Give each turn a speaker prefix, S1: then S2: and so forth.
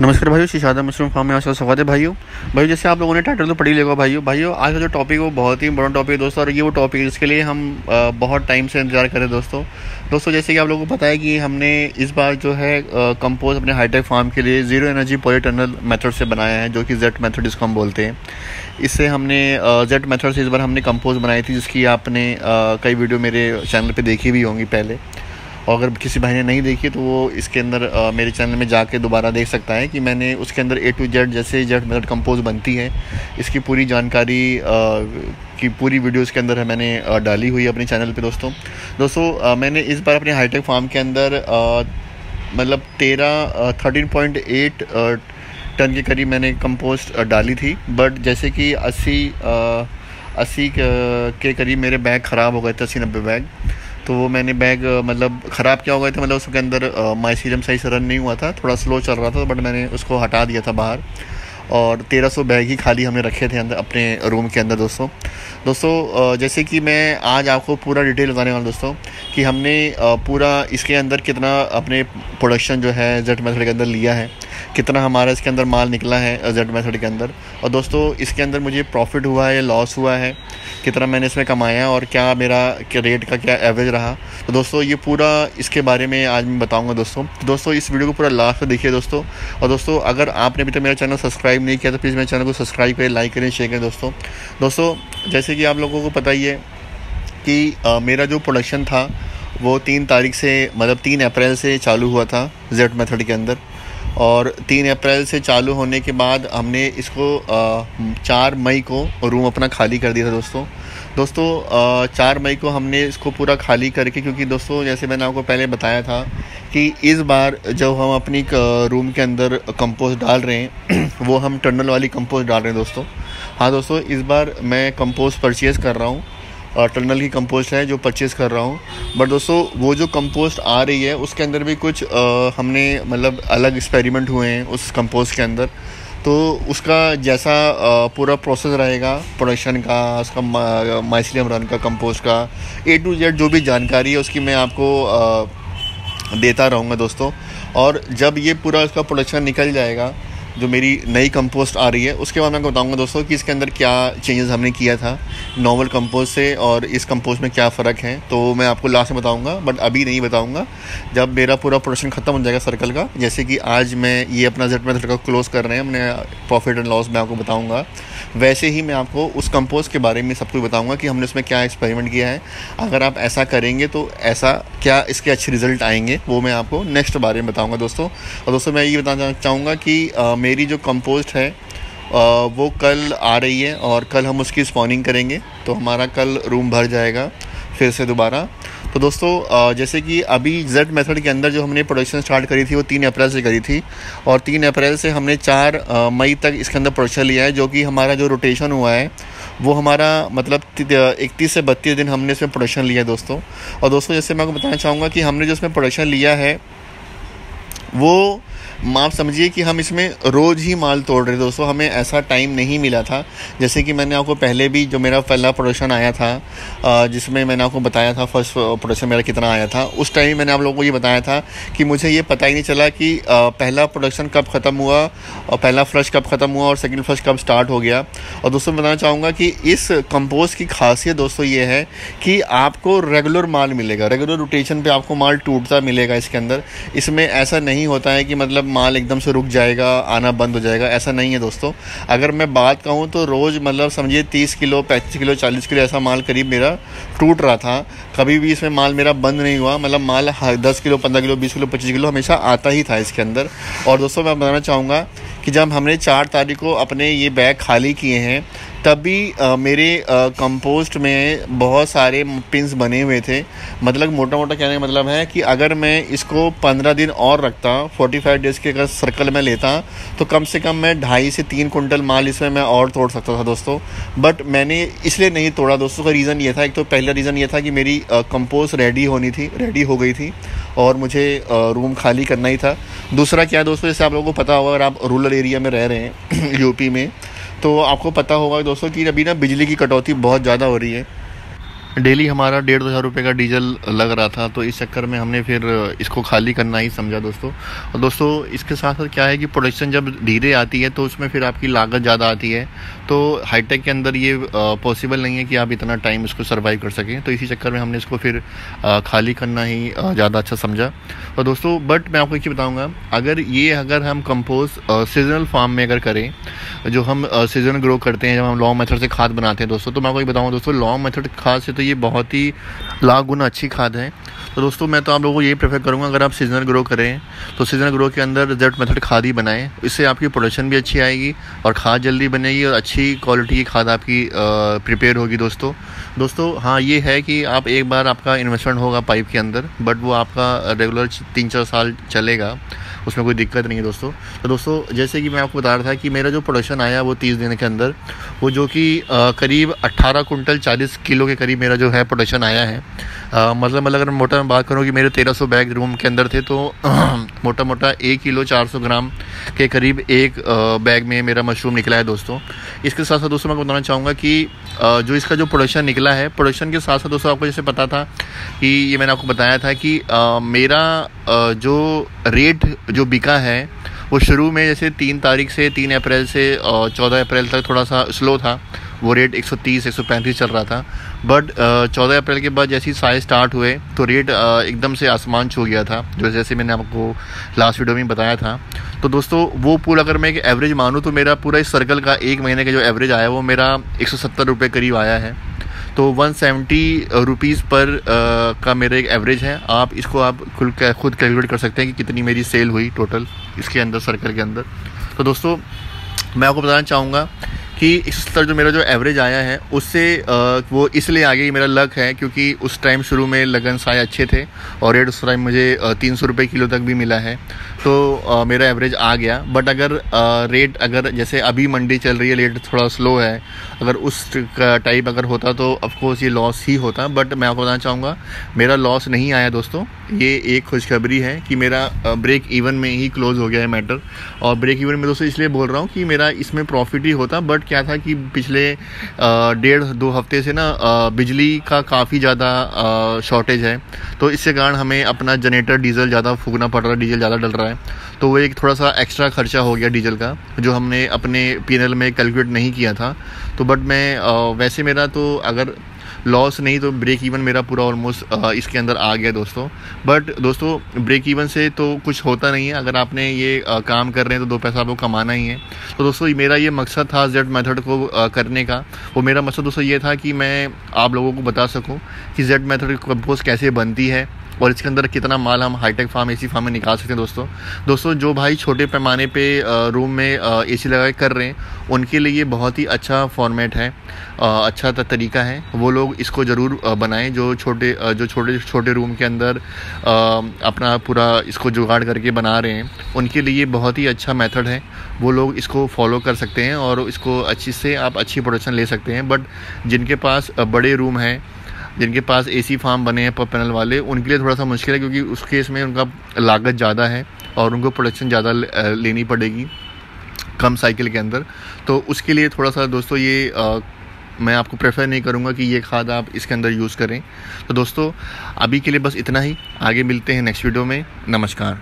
S1: नमस्कार भाइयों शिशादा mushroom farm में आपका स्वागत है भाइयों। भाइयों, जैसे आप लोगों ने टाइटल तो पढ़ी लेगा भाइयों। भाइयों, आज का जो टॉपिक वो बहुत ही इंपॉर्टेंट टॉपिक है दोस्तों, और ये वो टॉपिक जिसके लिए हम बहुत टाइम से इंतज़ार करें दोस्तों। दोस्तों, जैसे कि आप लोगों को पता है कि हमने इस बार जो है कंपोज अपने हाईटेक फार्म के लिए ज़ीरो एनर्जी पॉलीटनल मेथड से बनाया है, जो कि जेट मेथड जिसको हम बोलते हैं। इससे हमने जेट मेथड से इस बार हमने कंपोज बनाई थी, जिसकी आपने कई वीडियो मेरे चैनल पर देखी भी होंगी पहले। और अगर किसी भाई ने नहीं देखी तो वो इसके अंदर मेरे चैनल में जाके दोबारा देख सकता है कि मैंने उसके अंदर ए टू जेड जैसे जेड मेथड कंपोज बनती है। इसकी पूरी जानकारी की पूरी वीडियोस के अंदर है, मैंने डाली हुई अपने चैनल पे दोस्तों। दोस्तों मैंने इस बार अपने हाईटेक फार्म के अंदर मतलब तेरह थर्टीन पॉइंट एट टन के करीब मैंने कंपोस्ट डाली थी। बट जैसे कि अस्सी अस्सी के करीब मेरे बैग ख़राब हो गए थे, अस्सी नब्बे बैग। तो वो मैंने बैग मतलब ख़राब क्या हो गए थे मतलब उसके अंदर माइसीरम सही से रन नहीं हुआ था, थोड़ा स्लो चल रहा था बट मैंने उसको हटा दिया था बाहर। और तेरह सौ बैग ही खाली हमने रखे थे अंदर, अपने रूम के अंदर, दोस्तों। दोस्तों जैसे कि मैं आज आपको पूरा डिटेल बताने वाला दोस्तों, कि हमने पूरा इसके अंदर कितना अपने प्रोडक्शन जो है जेट मेथड के अंदर लिया है। कितना हमारा इसके अंदर माल निकला है जेड मेथड के अंदर। और दोस्तों इसके अंदर मुझे प्रॉफिट हुआ है लॉस हुआ है कितना मैंने इसमें कमाया और क्या मेरा रेट का क्या एवरेज रहा। तो दोस्तों ये पूरा इसके बारे में आज मैं बताऊँगा दोस्तों। तो दोस्तों इस वीडियो को पूरा लास्ट में देखिए दोस्तों। और दोस्तों अगर आपने अभी तक मेरा चैनल सब्सक्राइब नहीं किया तो प्लीज़ मेरे चैनल को सब्सक्राइब करें लाइक करें शेयर करें दोस्तों। दोस्तों जैसे कि आप लोगों को पता ही है कि आ, मेरा जो प्रोडक्शन था वो तीन तारीख से मतलब तीन अप्रैल से चालू हुआ था जेड मेथड के अंदर। और तीन अप्रैल से चालू होने के बाद हमने इसको चार मई को रूम अपना खाली कर दिया था दोस्तों। दोस्तों चार मई को हमने इसको पूरा खाली करके, क्योंकि दोस्तों, जैसे मैंने आपको पहले बताया था कि इस बार जब हम अपनी रूम के अंदर कंपोस्ट डाल रहे हैं, वो हम टनल वाली कंपोस्ट डाल रहे हैं दोस्तों। हाँ दोस्तों, इस बार मैं कंपोस्ट परचेज़ कर रहा हूँ। टर्नल की कंपोस्ट है जो परचेज़ कर रहा हूँ। बट दोस्तों वो जो कंपोस्ट आ रही है उसके अंदर भी कुछ आ, हमने मतलब अलग एक्सपेरिमेंट हुए हैं उस कंपोस्ट के अंदर। तो उसका जैसा पूरा प्रोसेस रहेगा प्रोडक्शन का उसका माइसिलियम रन का कंपोस्ट का ए टू जेड जो भी जानकारी है उसकी मैं आपको देता रहूँगा दोस्तों। और जब ये पूरा उसका प्रोडक्शन निकल जाएगा जो मेरी नई कंपोस्ट आ रही है, उसके बाद मैं आपको बताऊँगा दोस्तों कि इसके अंदर क्या चेंजेस हमने किया था नॉर्मल कंपोस्ट से और इस कंपोस्ट में क्या फ़र्क है तो मैं आपको लास्ट में बताऊँगा बट अभी नहीं बताऊँगा। जब मेरा पूरा प्रोडक्शन ख़त्म हो जाएगा सर्कल का, जैसे कि आज मैं ये अपना जेट मेथड का क्लोज़ कर रहे हैं हमने प्रॉफिट एंड लॉस मैं आपको बताऊँगा। वैसे ही मैं आपको उस कंपोस्ट के बारे में सब कुछ बताऊँगा कि हमने उसमें क्या एक्सपेरिमेंट किया है। अगर आप ऐसा करेंगे तो ऐसा क्या इसके अच्छे रिज़ल्ट आएँगे, वो मैं आपको नेक्स्ट बारे में बताऊँगा दोस्तों। और दोस्तों, मैं ये बताना चाहूँगा कि मेरी जो कंपोस्ट है वो कल आ रही है और कल हम उसकी स्पॉनिंग करेंगे तो हमारा कल रूम भर जाएगा फिर से दोबारा। तो दोस्तों जैसे कि अभी जेड मेथड के अंदर जो हमने प्रोडक्शन स्टार्ट करी थी, वो तीन अप्रैल से करी थी और तीन अप्रैल से हमने चार मई तक इसके अंदर प्रोडक्शन लिया है, जो कि हमारा जो रोटेशन हुआ है, वो हमारा मतलब इकतीस से बत्तीस दिन हमने इसमें प्रोडक्शन लिया है दोस्तों। और दोस्तों, जैसे मैं आपको बताना चाहूँगा कि हमने जो इसमें प्रोडक्शन लिया है वो आप समझिए कि हम इसमें रोज़ ही माल तोड़ रहे दोस्तों, हमें ऐसा टाइम नहीं मिला था। जैसे कि मैंने आपको पहले भी जो मेरा पहला प्रोडक्शन आया था जिसमें मैंने आपको बताया था फ़र्स्ट प्रोडक्शन मेरा कितना आया था, उस टाइम मैंने आप लोगों को ये बताया था कि मुझे ये पता ही नहीं चला कि पहला प्रोडक्शन कब ख़त्म हुआ, और पहला फ्लश कब ख़त्म हुआ और सेकेंड फ्लश कब स्टार्ट हो गया। और दोस्तों, मैं बताना चाहूँगा कि इस कंपोज की खासियत दोस्तों ये है कि आपको रेगुलर माल मिलेगा। रेगुलर रोटेशन पर आपको माल टूटता मिलेगा इसके अंदर। इसमें ऐसा नहीं होता है कि मतलब माल एकदम से रुक जाएगा, आना बंद हो जाएगा, ऐसा नहीं है दोस्तों। अगर मैं बात कहूँ तो रोज़ मतलब समझिए तीस किलो, पैंतीस किलो, चालीस किलो ऐसा माल करीब मेरा टूट रहा था। कभी भी इसमें माल मेरा बंद नहीं हुआ। मतलब माल दस किलो, पंद्रह किलो, बीस किलो, पच्चीस किलो हमेशा आता ही था इसके अंदर। और दोस्तों मैं बताना चाहूँगा कि जब हमने चार तारीख को अपने ये बैग खाली किए हैं तभी मेरे कंपोस्ट में बहुत सारे पिंस बने हुए थे। मतलब मोटा मोटा कहने का मतलब है कि अगर मैं इसको पंद्रह दिन और रखता फोर्टी फाइव डेज़ के अगर सर्कल में लेता तो कम से कम मैं ढाई से तीन कुंटल माल इसमें मैं और तोड़ सकता था दोस्तों। बट मैंने इसलिए नहीं तोड़ा दोस्तों, का रीज़न ये था, एक तो पहला रीज़न ये था कि मेरी कंपोस्ट रेडी होनी थी रेडी हो गई थी और मुझे रूम खाली करना ही था। दूसरा क्या दोस्तों, जैसे आप लोगों को पता होगा, अगर आप रूरल एरिया में रह रहे हैं यूपी में तो आपको पता होगा दोस्तों कि अभी ना बिजली की कटौती बहुत ज़्यादा हो रही है। डेली हमारा डेढ़ दो हज़ार रुपये का डीजल लग रहा था तो इस चक्कर में हमने फिर इसको खाली करना ही समझा दोस्तों। और दोस्तों, इसके साथ साथ क्या है कि प्रोडक्शन जब धीरे आती है तो उसमें फिर आपकी लागत ज़्यादा आती है। तो हाईटेक के अंदर ये पॉसिबल नहीं है कि आप इतना टाइम इसको सर्वाइव कर सकें तो इसी चक्कर में हमने इसको फिर खाली करना ही ज़्यादा अच्छा समझा। और दोस्तों बट मैं आपको एक चीज़ बताऊँगा, अगर ये अगर हम कंपोज सीजनल फार्म में अगर करें, जो हम सीज़न ग्रो करते हैं, जब हम लॉन्ग मेथड से खाद बनाते हैं दोस्तों तो मैं आपको ये बताऊँगा दोस्तों लॉन्ग मेथड खाद से तो ये बहुत ही लाख गुना अच्छी खाद है। तो दोस्तों, मैं तो आप लोगों को यही प्रेफर करूँगा, अगर आप सीजनल ग्रो करें तो सीजनल ग्रो के अंदर जेट मेथड खाद ही बनाएँ। इससे आपकी प्रोडक्शन भी अच्छी आएगी और खाद जल्दी बनेगी और अच्छी क्वालिटी की खाद आपकी प्रिपेयर होगी दोस्तों। दोस्तों हाँ ये है कि आप एक बार आपका इन्वेस्टमेंट होगा पाइप के अंदर बट वो आपका रेगुलर तीन चार साल चलेगा। उसमें कोई दिक्कत नहीं है दोस्तों। तो दोस्तों जैसे कि मैं आपको बता रहा था कि मेरा जो प्रोडक्शन आया वो तीस दिन के अंदर वो जो कि करीब 18 कुंटल 40 किलो के करीब मेरा जो है प्रोडक्शन आया है। मतलब मतलब अगर मोटा मैं बात करूँ कि मेरे 1300 बैग रूम के अंदर थे तो मोटा मोटा एक किलो 400 ग्राम के करीब एक बैग में मेरा मशरूम निकला है दोस्तों। इसके साथ साथ दोस्तों मैं बताना चाहूँगा कि जो इसका जो प्रोडक्शन निकला है प्रोडक्शन के साथ साथ दोस्तों आपको जैसे पता था कि ये मैंने आपको बताया था कि आ, मेरा आ, जो रेट जो बिका है, वो शुरू में जैसे तीन तारीख से, तीन अप्रैल से चौदह अप्रैल तक थोड़ा सा स्लो था। वो रेट 130 135 चल रहा था। बट चौदह अप्रैल के बाद जैसे ही साइज़ स्टार्ट हुए तो रेट एकदम से आसमान छू गया था, जो जैसे मैंने आपको लास्ट वीडियो में बताया था। तो दोस्तों, वो पूरा अगर मैं एक एवरेज मानूँ तो मेरा पूरा इस सर्कल का एक महीने का जो एवरेज आया, वो मेरा एक सौ करीब आया है। तो वन सेवेंटी रुपीज़ पर आ, का मेरा एक एवरेज है। आप इसको आप खुल खुद कैलकुलेट कर सकते हैं कि कितनी मेरी सेल हुई टोटल इसके अंदर सर्कल के अंदर। तो दोस्तों मैं आपको बताना चाहूँगा कि इस स्तर जो मेरा जो एवरेज आया है, उससे वो इसलिए आगे मेरा लक है क्योंकि उस टाइम शुरू में लगन साए अच्छे थे और रेट उस टाइम मुझे तीन सौ रुपये किलो तक भी मिला है। तो मेरा एवरेज आ गया। बट अगर रेट अगर जैसे अभी मंडी चल रही है रेट थोड़ा स्लो है, अगर उस टाइप अगर होता तो ऑफकोर्स ये लॉस ही होता। बट मैं आपको बताना चाहूँगा, मेरा लॉस नहीं आया दोस्तों। ये एक खुशखबरी है कि मेरा ब्रेक इवन में ही क्लोज़ हो गया है मैटर और ब्रेक इवन में दोस्तों इसलिए बोल रहा हूँ कि मेरा इसमें प्रॉफिट ही होता बट क्या था कि पिछले डेढ़, दो हफ़्ते से ना बिजली का काफ़ी ज़्यादा शॉर्टेज है। तो इसके कारण हमें अपना जनरेटर डीजल ज़्यादा फूकना पड़ रहा है डीजल ज़्यादा डल रहा है। तो वो एक थोड़ा सा एक्स्ट्रा खर्चा हो गया डीजल का, जो हमने अपने पीएनएल में कैलकुलेट नहीं किया था। तो बट मैं वैसे मेरा तो अगर लॉस नहीं तो ब्रेक इवन मेरा पूरा ऑलमोस्ट इसके अंदर आ गया दोस्तों। बट दोस्तों ब्रेक इवन से तो कुछ होता नहीं है। अगर आपने ये आ, काम कर रहे हैं तो दो पैसा आपको कमाना ही है। तो दोस्तों मेरा ये मकसद था जेड मेथड को आ, करने का। वो मेरा मकसद दोस्तों ये था कि मैं आप लोगों को बता सकूँ कि जेड मेथड कंपोज कैसे बनती है। और इसके अंदर कितना माल हम हाईटेक फार्म एसी फार्म में निकाल सकते हैं दोस्तों। दोस्तों, जो भाई छोटे पैमाने पे रूम में एसी लगा कर रहे हैं, उनके लिए बहुत ही अच्छा फॉर्मेट है अच्छा तरीका है। वो लोग इसको ज़रूर बनाएँ, जो छोटे जो छोटे छोटे रूम के अंदर अपना पूरा इसको जुगाड़ करके बना रहे हैं। उनके लिए बहुत ही अच्छा मेथड है। वो लोग इसको फॉलो कर सकते हैं और इसको अच्छी से आप अच्छी प्रोडक्शन ले सकते हैं। बट जिनके पास बड़े रूम हैं जिनके पास एसी फार्म बने हैं पर पैनल वाले उनके लिए थोड़ा सा मुश्किल है क्योंकि उस केस में उनका लागत ज़्यादा है और उनको प्रोडक्शन ज़्यादा लेनी पड़ेगी कम साइकिल के अंदर। तो उसके लिए थोड़ा सा दोस्तों ये आ, मैं आपको प्रेफर नहीं करूँगा कि ये खाद आप इसके अंदर यूज़ करें। तो दोस्तों अभी के लिए बस इतना ही। आगे मिलते हैं नेक्स्ट वीडियो में। नमस्कार।